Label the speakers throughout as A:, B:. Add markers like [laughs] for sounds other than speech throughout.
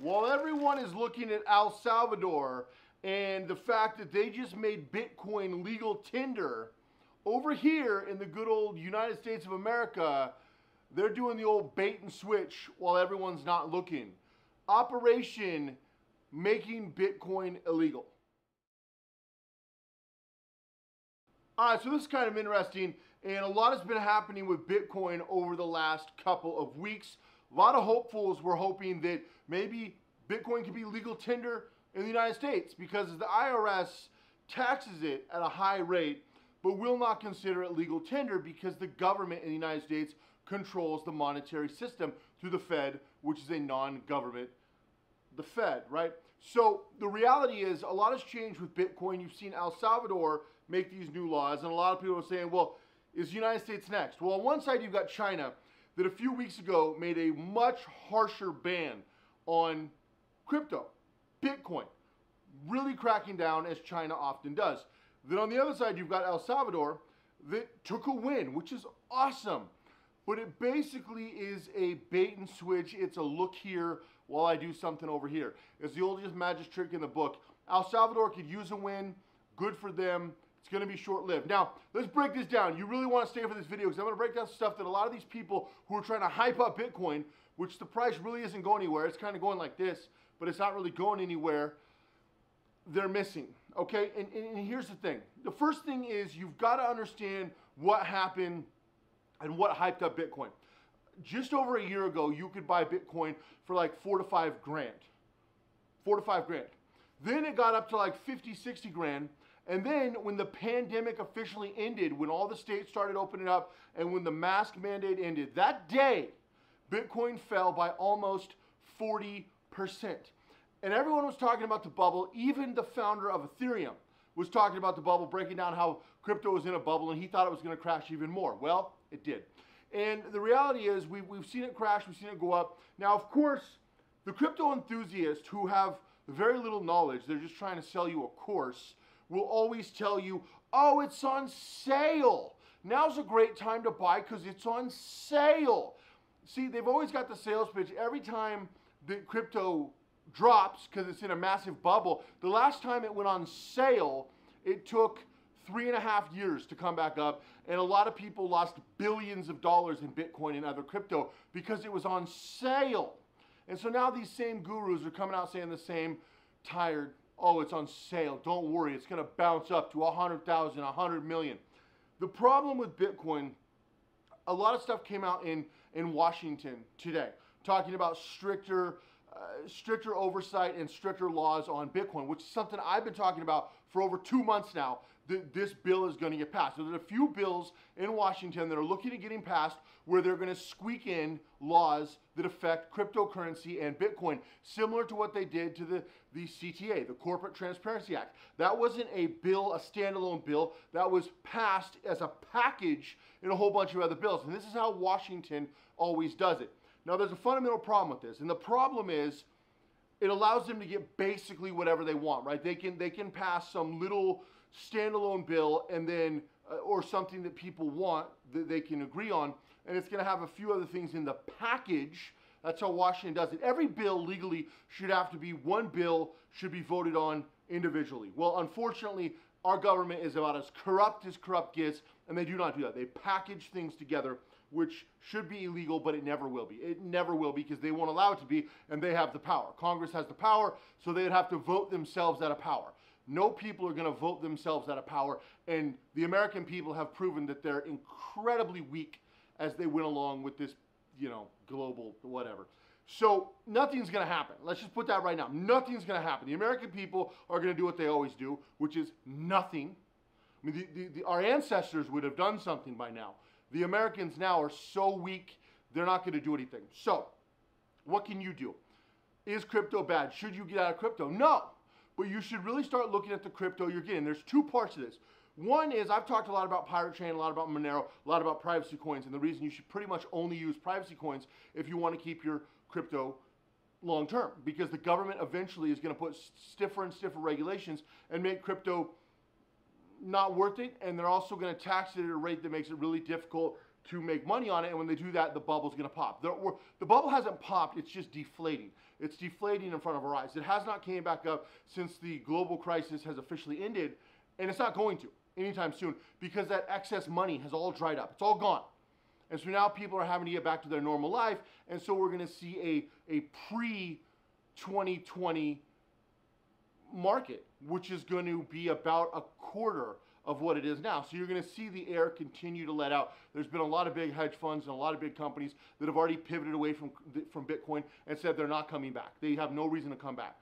A: While everyone is looking at El Salvador and the fact that they just made Bitcoin legal tender, over here in the good old United States of America, they're doing the old bait and switch while everyone's not looking. Operation making Bitcoin illegal. All right, so this is kind of interesting, and a lot has been happening with Bitcoin over the last couple of weeks. A lot of hopefuls were hoping that maybe Bitcoin could be legal tender in the United States because the IRS taxes it at a high rate, but will not consider it legal tender because the government in the United States controls the monetary system through the Fed, which is a non-government, the Fed, right? So the reality is a lot has changed with Bitcoin. You've seen El Salvador make these new laws, and a lot of people are saying, well, is the United States next? Well, on one side, you've got China that a few weeks ago made a much harsher ban on crypto, Bitcoin, really cracking down as China often does. Then on the other side, you've got El Salvador that took a win, which is awesome. But it basically is a bait and switch. It's a look here while I do something over here. It's the oldest magic trick in the book. El Salvador could use a win. Good for them. It's going to be short-lived. Now, let's break this down. You really want to stay for this video because I'm going to break down stuff that a lot of these people who are trying to hype up Bitcoin, which the price really isn't going anywhere. It's kind of going like this, but it's not really going anywhere. They're missing, okay? And, and, and here's the thing. The first thing is you've got to understand what happened and what hyped up Bitcoin. Just over a year ago, you could buy Bitcoin for like four to five grand. Four to five grand. Then it got up to like 50, 60 grand. And then when the pandemic officially ended, when all the states started opening up and when the mask mandate ended, that day, Bitcoin fell by almost 40%. And everyone was talking about the bubble. Even the founder of Ethereum was talking about the bubble, breaking down how crypto was in a bubble and he thought it was going to crash even more. Well, it did. And the reality is we, we've seen it crash, we've seen it go up. Now, of course, the crypto enthusiasts who have very little knowledge, they're just trying to sell you a course, will always tell you, oh, it's on sale. Now's a great time to buy because it's on sale. See, they've always got the sales pitch every time the crypto drops because it's in a massive bubble. The last time it went on sale, it took three and a half years to come back up. And a lot of people lost billions of dollars in Bitcoin and other crypto because it was on sale. And so now these same gurus are coming out saying the same tired, oh, it's on sale. Don't worry, it's going to bounce up to 100,000, 100 million. The problem with Bitcoin, a lot of stuff came out in, in Washington today talking about stricter uh, stricter oversight and stricter laws on Bitcoin, which is something I've been talking about for over two months now. That this bill is going to get passed. So there's a few bills in Washington that are looking at getting passed where they're going to squeak in laws that affect cryptocurrency and Bitcoin, similar to what they did to the, the CTA, the Corporate Transparency Act. That wasn't a bill, a standalone bill. That was passed as a package in a whole bunch of other bills. And this is how Washington always does it. Now, there's a fundamental problem with this, and the problem is it allows them to get basically whatever they want, right? They can they can pass some little standalone bill and then uh, or something that people want that they can agree on, and it's going to have a few other things in the package. That's how Washington does it. Every bill legally should have to be one bill should be voted on individually. Well, unfortunately, our government is about as corrupt as corrupt gets, and they do not do that. They package things together which should be illegal, but it never will be. It never will be because they won't allow it to be, and they have the power. Congress has the power, so they'd have to vote themselves out of power. No people are going to vote themselves out of power, and the American people have proven that they're incredibly weak as they went along with this, you know, global whatever. So nothing's going to happen. Let's just put that right now. Nothing's going to happen. The American people are going to do what they always do, which is nothing. I mean, the, the, the, our ancestors would have done something by now. The Americans now are so weak, they're not going to do anything. So, what can you do? Is crypto bad? Should you get out of crypto? No. But you should really start looking at the crypto you're getting. There's two parts to this. One is I've talked a lot about Pirate Chain, a lot about Monero, a lot about privacy coins, and the reason you should pretty much only use privacy coins if you want to keep your crypto long term because the government eventually is going to put stiffer and stiffer regulations and make crypto not worth it, and they're also going to tax it at a rate that makes it really difficult to make money on it. And when they do that, the bubble's going to pop. The, the bubble hasn't popped, it's just deflating. It's deflating in front of our eyes. It has not came back up since the global crisis has officially ended, and it's not going to anytime soon because that excess money has all dried up. It's all gone. And so now people are having to get back to their normal life, and so we're going to see a, a pre 2020 market, which is going to be about a quarter of what it is now. So you're going to see the air continue to let out. There's been a lot of big hedge funds and a lot of big companies that have already pivoted away from, from Bitcoin and said they're not coming back. They have no reason to come back.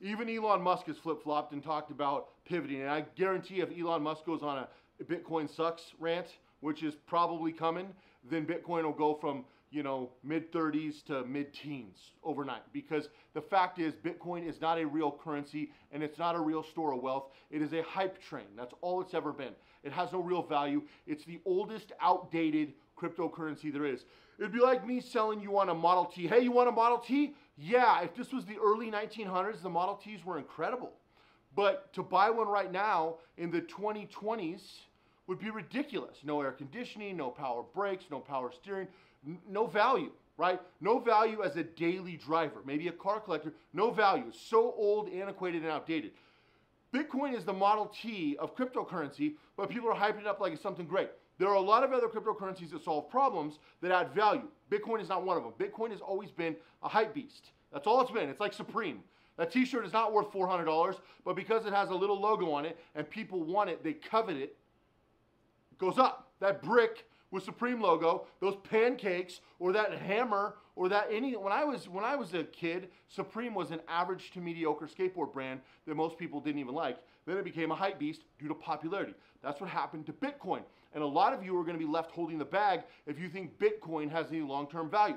A: Even Elon Musk has flip flopped and talked about pivoting. And I guarantee if Elon Musk goes on a Bitcoin sucks rant, which is probably coming, then Bitcoin will go from you know, mid 30s to mid teens overnight because the fact is Bitcoin is not a real currency and it's not a real store of wealth. It is a hype train. That's all it's ever been. It has no real value. It's the oldest outdated cryptocurrency there is. It'd be like me selling you on a Model T. Hey, you want a Model T? Yeah, if this was the early 1900s, the Model Ts were incredible. But to buy one right now in the 2020s would be ridiculous. No air conditioning, no power brakes, no power steering, no value, right? No value as a daily driver, maybe a car collector, no value. So old, antiquated, and outdated. Bitcoin is the Model T of cryptocurrency, but people are hyping it up like it's something great. There are a lot of other cryptocurrencies that solve problems that add value. Bitcoin is not one of them. Bitcoin has always been a hype beast. That's all it's been. It's like Supreme. That t-shirt is not worth $400, but because it has a little logo on it and people want it, they covet it goes up. That brick with Supreme logo, those pancakes, or that hammer, or that any. When I was when I was a kid, Supreme was an average to mediocre skateboard brand that most people didn't even like. Then it became a hype beast due to popularity. That's what happened to Bitcoin. And a lot of you are going to be left holding the bag if you think Bitcoin has any long-term value.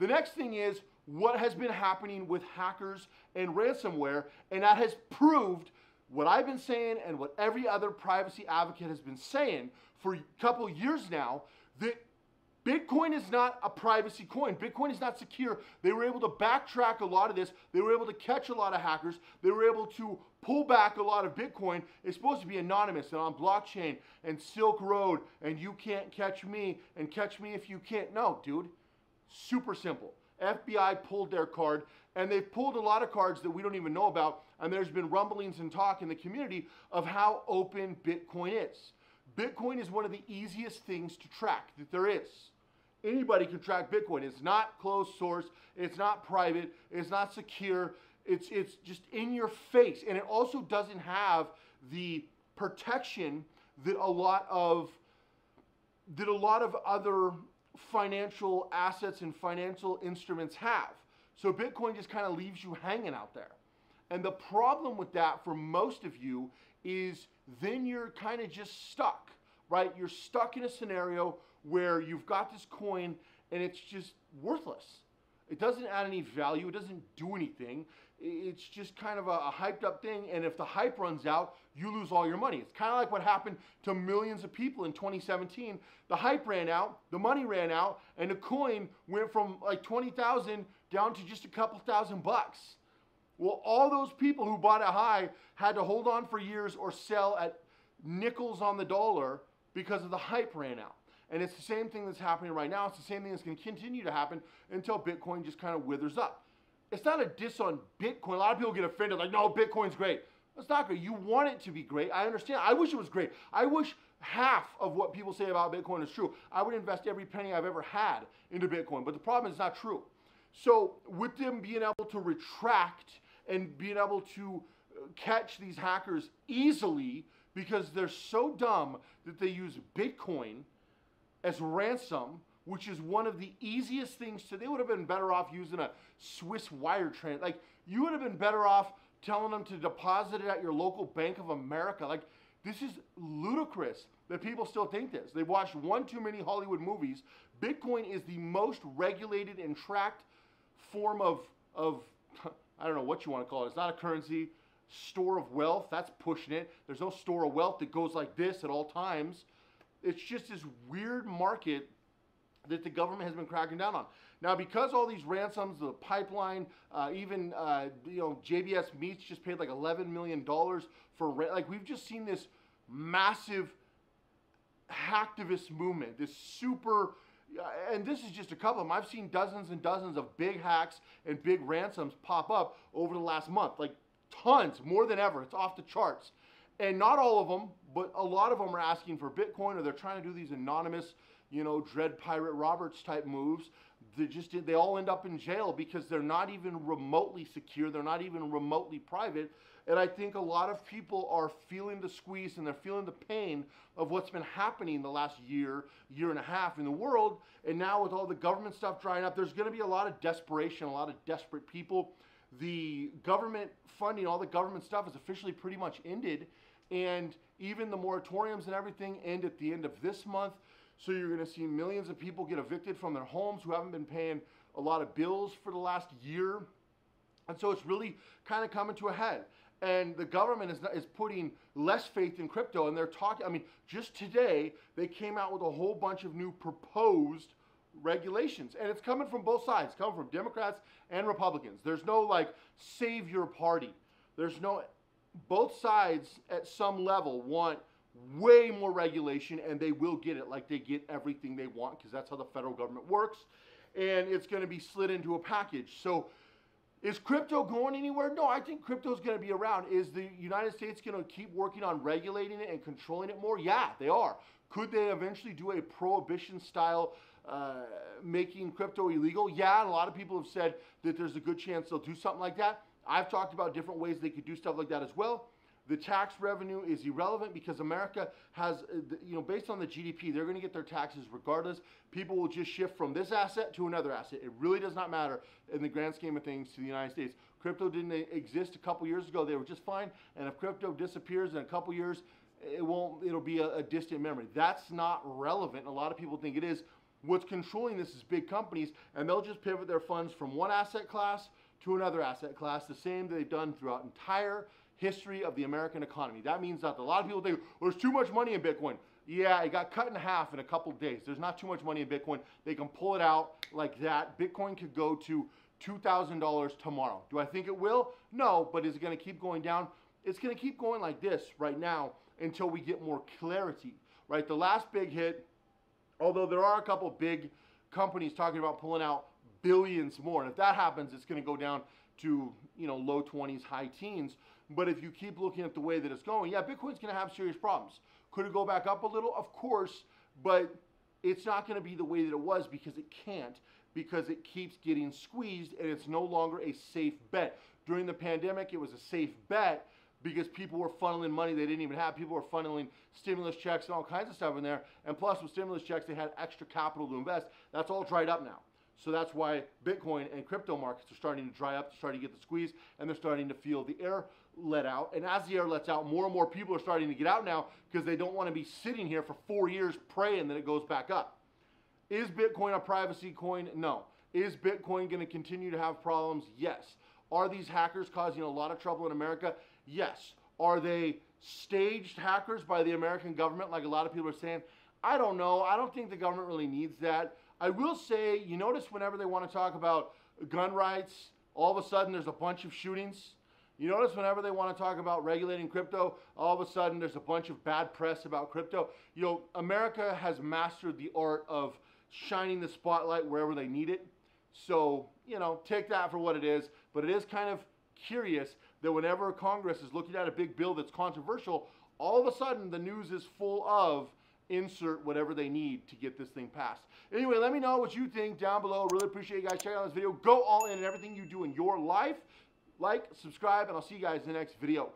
A: The next thing is what has been happening with hackers and ransomware, and that has proved what I've been saying and what every other privacy advocate has been saying for a couple years now that Bitcoin is not a privacy coin. Bitcoin is not secure. They were able to backtrack a lot of this. They were able to catch a lot of hackers. They were able to pull back a lot of Bitcoin. It's supposed to be anonymous and on blockchain and Silk Road and you can't catch me and catch me if you can't. No, dude. Super simple. FBI pulled their card and they've pulled a lot of cards that we don't even know about. And there's been rumblings and talk in the community of how open Bitcoin is. Bitcoin is one of the easiest things to track that there is. Anybody can track Bitcoin. It's not closed source, it's not private, it's not secure, it's, it's just in your face. And it also doesn't have the protection that a lot of that a lot of other financial assets and financial instruments have. So Bitcoin just kind of leaves you hanging out there. And the problem with that for most of you is then you're kind of just stuck, right? You're stuck in a scenario where you've got this coin and it's just worthless. It doesn't add any value, it doesn't do anything. It's just kind of a, a hyped up thing. And if the hype runs out, you lose all your money. It's kind of like what happened to millions of people in 2017. The hype ran out, the money ran out, and the coin went from like 20,000 down to just a couple thousand bucks. Well, all those people who bought it high had to hold on for years or sell at nickels on the dollar because of the hype ran out. And it's the same thing that's happening right now. It's the same thing that's going to continue to happen until Bitcoin just kind of withers up. It's not a diss on Bitcoin. A lot of people get offended, like, no, Bitcoin's great. It's not great. You want it to be great. I understand. I wish it was great. I wish half of what people say about Bitcoin is true. I would invest every penny I've ever had into Bitcoin. But the problem is not true. So with them being able to retract and being able to uh, catch these hackers easily because they're so dumb that they use Bitcoin as ransom, which is one of the easiest things to. They would have been better off using a Swiss wire transfer. Like you would have been better off telling them to deposit it at your local Bank of America. Like this is ludicrous that people still think this. They've watched one too many Hollywood movies. Bitcoin is the most regulated and tracked form of of [laughs] I don't know what you want to call it. It's not a currency. Store of wealth, that's pushing it. There's no store of wealth that goes like this at all times. It's just this weird market that the government has been cracking down on. Now, because all these ransoms, the pipeline, uh, even uh, you know JBS Meats just paid like 11 million dollars for like we've just seen this massive hacktivist movement, this super, and this is just a couple of them. I've seen dozens and dozens of big hacks and big ransoms pop up over the last month, like tons, more than ever. It's off the charts. And not all of them, but a lot of them are asking for Bitcoin or they're trying to do these anonymous, you know, Dread Pirate Roberts type moves. They just they all end up in jail because they're not even remotely secure. They're not even remotely private. And I think a lot of people are feeling the squeeze and they're feeling the pain of what's been happening the last year, year and a half in the world. And now with all the government stuff drying up, there's going to be a lot of desperation, a lot of desperate people. The government funding, all the government stuff is officially pretty much ended. And even the moratoriums and everything end at the end of this month. So you're going to see millions of people get evicted from their homes who haven't been paying a lot of bills for the last year. And so it's really kind of coming to a head. And the government is, is putting less faith in crypto. And they're talking, I mean, just today, they came out with a whole bunch of new proposed regulations. And it's coming from both sides, it's coming from Democrats and Republicans. There's no like savior party. There's no, both sides at some level want way more regulation and they will get it like they get everything they want because that's how the federal government works. And it's going to be slid into a package. So is crypto going anywhere? No, I think crypto is going to be around. Is the United States going to keep working on regulating it and controlling it more? Yeah, they are. Could they eventually do a prohibition style uh, making crypto illegal? Yeah, a lot of people have said that there's a good chance they'll do something like that. I've talked about different ways they could do stuff like that as well. The tax revenue is irrelevant because America has, uh, you know, based on the GDP, they're going to get their taxes regardless. People will just shift from this asset to another asset. It really does not matter in the grand scheme of things to the United States. Crypto didn't exist a couple years ago. They were just fine. And if crypto disappears in a couple years, it won't, it'll be a, a distant memory. That's not relevant. A lot of people think it is. What's controlling this is big companies, and they'll just pivot their funds from one asset class to another asset class, the same they've done throughout entire history of the American economy. That means that a lot of people think well, there's too much money in Bitcoin. Yeah, it got cut in half in a couple days. There's not too much money in Bitcoin. They can pull it out like that. Bitcoin could go to $2,000 tomorrow. Do I think it will? No, but is it going to keep going down? It's going to keep going like this right now until we get more clarity, right? The last big hit, although there are a couple big companies talking about pulling out billions more, and if that happens, it's going to go down to, you know, low 20s, high teens. But if you keep looking at the way that it's going, yeah, Bitcoin's going to have serious problems. Could it go back up a little? Of course, but it's not going to be the way that it was because it can't, because it keeps getting squeezed and it's no longer a safe bet. During the pandemic, it was a safe bet because people were funneling money they didn't even have. People were funneling stimulus checks and all kinds of stuff in there. And plus, with stimulus checks, they had extra capital to invest. That's all dried up now. So that's why Bitcoin and crypto markets are starting to dry up, starting to get the squeeze, and they're starting to feel the air let out. And as the air lets out, more and more people are starting to get out now because they don't want to be sitting here for four years praying that it goes back up. Is Bitcoin a privacy coin? No. Is Bitcoin going to continue to have problems? Yes. Are these hackers causing a lot of trouble in America? Yes. Are they staged hackers by the American government, like a lot of people are saying? I don't know. I don't think the government really needs that. I will say, you notice whenever they want to talk about gun rights, all of a sudden there's a bunch of shootings. You notice whenever they want to talk about regulating crypto, all of a sudden there's a bunch of bad press about crypto. You know, America has mastered the art of shining the spotlight wherever they need it. So, you know, take that for what it is. But it is kind of curious that whenever Congress is looking at a big bill that's controversial, all of a sudden the news is full of insert whatever they need to get this thing passed. Anyway, let me know what you think down below. Really appreciate you guys checking out this video. Go all in in everything you do in your life. Like, subscribe, and I'll see you guys in the next video.